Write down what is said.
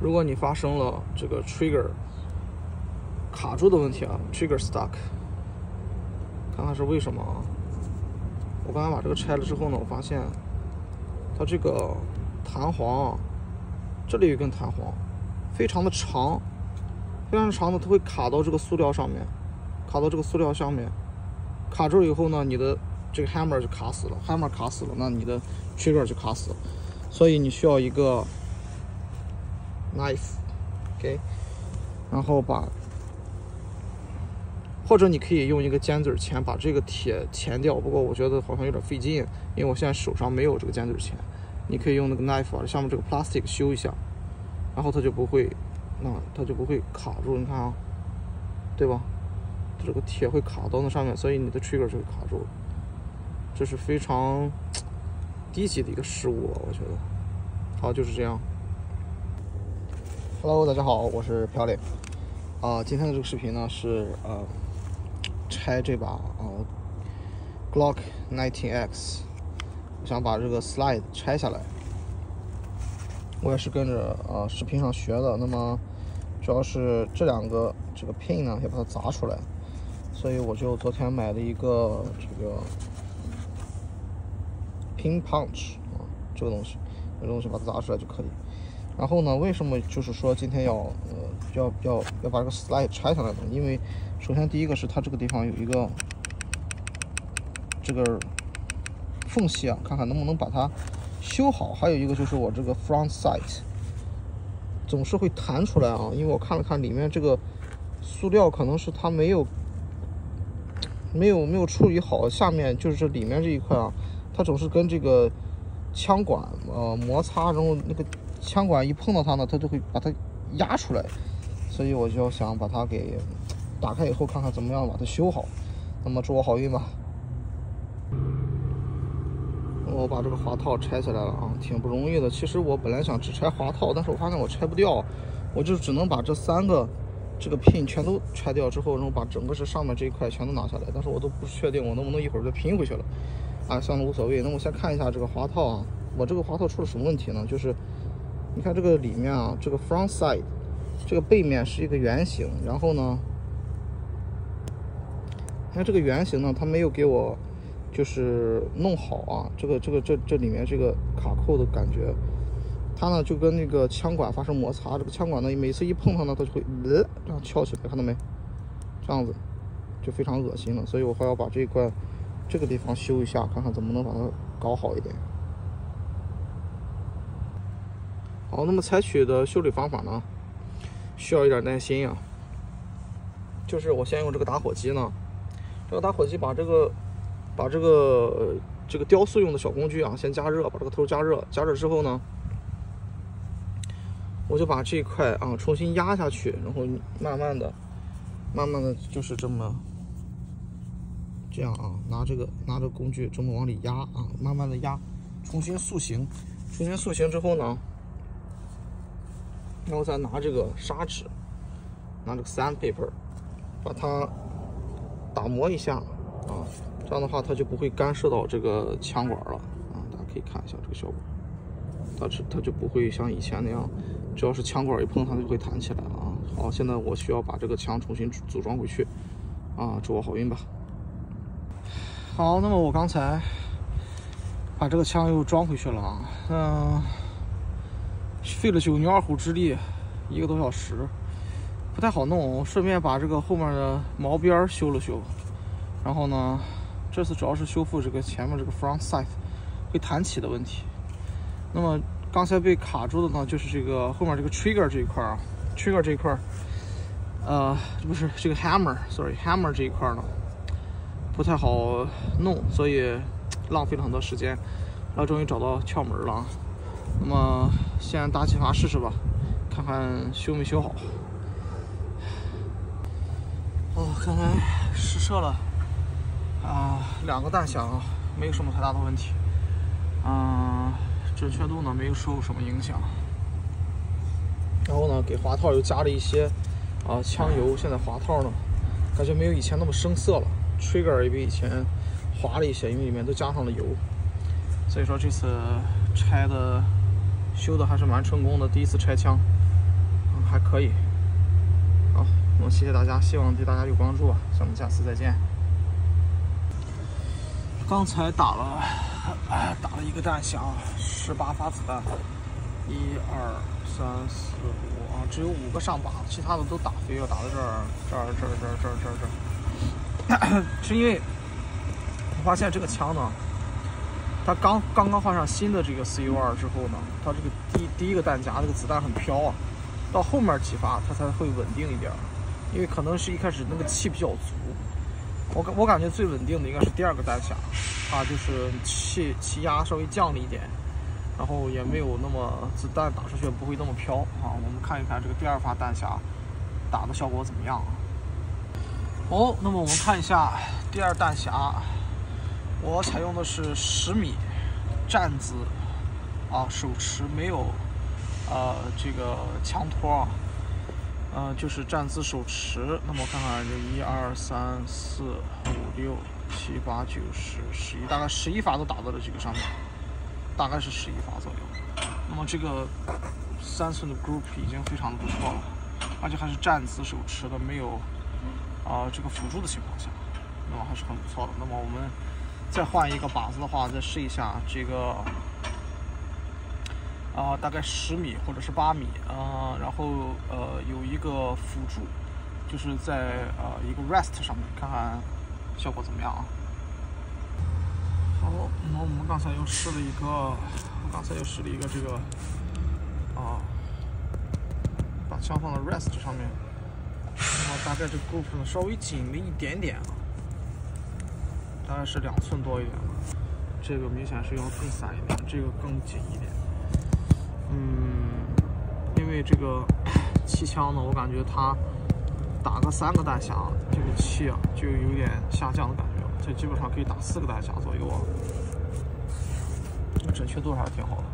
如果你发生了这个 trigger 卡住的问题啊，trigger stuck，看看是为什么啊？我刚才把这个拆了之后呢，我发现它这个弹簧啊，这里有一根弹簧，非常的长，非常长的，它会卡到这个塑料上面，卡到这个塑料上面，卡住以后呢，你的这个 hammer 就卡死了，hammer 卡死了，那你的 trigger 就卡死了，所以你需要一个 knife，OK，然后把。或者你可以用一个尖嘴钳把这个铁钳掉，不过我觉得好像有点费劲，因为我现在手上没有这个尖嘴钳。你可以用那个 knife 把下面这个 plastic 修一下，然后它就不会，那它就不会卡住。你看啊，对吧？这个铁会卡到那上面，所以你的 trigger 就会卡住。这是非常 低级的一个失误，我觉得。好，就是这样。Hello，大家好，我是朴磊。啊，今天的这个视频呢是呃。拆这把啊，Glock 19X，想把这个 slide 拆下来。我也是跟着啊视频上学的。那么主要是这两个这个 pin 呢，要把它砸出来，所以我就昨天买了一个这个 pin punch 啊，这个东西，这个东西把它砸出来就可以。然后呢，为什么就是说今天要呃要要要把这个 slide 拆下来呢？因为首先，第一个是它这个地方有一个这个缝隙啊，看看能不能把它修好。还有一个就是我这个 front sight 总是会弹出来啊，因为我看了看里面这个塑料，可能是它没有没有没有处理好，下面就是这里面这一块啊，它总是跟这个枪管呃摩擦，然后那个枪管一碰到它呢，它就会把它压出来，所以我就想把它给。打开以后看看怎么样把它修好，那么祝我好运吧。我把这个滑套拆下来了啊，挺不容易的。其实我本来想只拆滑套，但是我发现我拆不掉，我就只能把这三个这个 pin 全都拆掉之后，然后把整个这上面这一块全都拿下来。但是我都不确定我能不能一会儿再拼回去了。啊，算了，无所谓。那我先看一下这个滑套啊，我这个滑套出了什么问题呢？就是你看这个里面啊，这个 front side 这个背面是一个圆形，然后呢。你看这个圆形呢，它没有给我就是弄好啊。这个这个这这里面这个卡扣的感觉，它呢就跟那个枪管发生摩擦。这个枪管呢每次一碰它呢，它就会呃这样翘起来，看到没？这样子就非常恶心了。所以我还要把这一块这个地方修一下，看看怎么能把它搞好一点。好，那么采取的修理方法呢，需要一点耐心啊。就是我先用这个打火机呢。这个打火机把这个，把这个这个雕塑用的小工具啊，先加热，把这个头加热。加热之后呢，我就把这一块啊重新压下去，然后慢慢的、慢慢的就是这么这样啊，拿这个拿着工具这么往里压啊，慢慢的压，重新塑形。重新塑形之后呢，然后再拿这个砂纸，拿这个 sandpaper，把它。打磨一下啊，这样的话它就不会干涉到这个枪管了啊。大家可以看一下这个效果，它是它就不会像以前那样，只要是枪管一碰它就会弹起来了啊。好，现在我需要把这个枪重新组装回去啊，祝我好运吧。好，那么我刚才把这个枪又装回去了啊，嗯，费了九牛二虎之力，一个多小时。不太好弄，顺便把这个后面的毛边修了修。然后呢，这次主要是修复这个前面这个 front sight 会弹起的问题。那么刚才被卡住的呢，就是这个后面这个 trigger 这一块啊，trigger 这一块，呃，不是这个 hammer，sorry，hammer 这一块呢不太好弄，所以浪费了很多时间。然后终于找到窍门了。那么先打几发试试吧，看看修没修好。哦，刚才试射了啊，两个弹响，没有什么太大的问题。嗯，准确度呢没有受什么影响。然后呢，给滑套又加了一些啊枪油，现在滑套呢感觉没有以前那么生涩了，trigger 也比以前滑了一些，因为里面都加上了油。所以说这次拆的修的还是蛮成功的，第一次拆枪。还可以。好，那么谢谢大家，希望对大家有帮助啊！咱们下次再见。刚才打了，打了一个弹匣，十八发子弹，一二三四五啊，只有五个上靶，其他的都打飞了，打到这儿，这儿，这儿，这儿，这儿，这儿，这儿。是因为我发现这个枪呢，它刚刚刚换上新的这个 CU 二之后呢，它这个第第一个弹夹这个子弹很飘啊，到后面几发它才会稳定一点，因为可能是一开始那个气比较足。我感我感觉最稳定的应该是第二个弹匣，它就是气气压稍微降了一点，然后也没有那么子弹打出去不会那么飘啊。我们看一看这个第二发弹匣打的效果怎么样啊？哦，那么我们看一下第二弹匣，我采用的是十米站姿啊，手持没有呃这个枪托啊。呃，就是站姿手持。那么我看看，这一二三四五六七八九十十一，大概十一发都打到了这个上面，大概是十一发左右。那么这个三寸的 group 已经非常的不错了，而且还是站姿手持的，没有啊这个辅助的情况下，那么还是很不错的。那么我们再换一个靶子的话，再试一下这个。啊，大概十米或者是八米啊，然后呃有一个辅助，就是在呃一个 rest 上面看看效果怎么样啊。好，那我们刚才又试了一个，我刚才又试了一个这个啊，把枪放到 rest 上面，然后大概这个 group 呢稍微紧了一点点啊，大概是两寸多一点吧，这个明显是要更散一点，这个更紧一点。嗯，因为这个 气枪呢，我感觉它打个三个弹匣，这个气啊就有点下降的感觉了。这基本上可以打四个弹匣左右啊，准确度还是挺好的。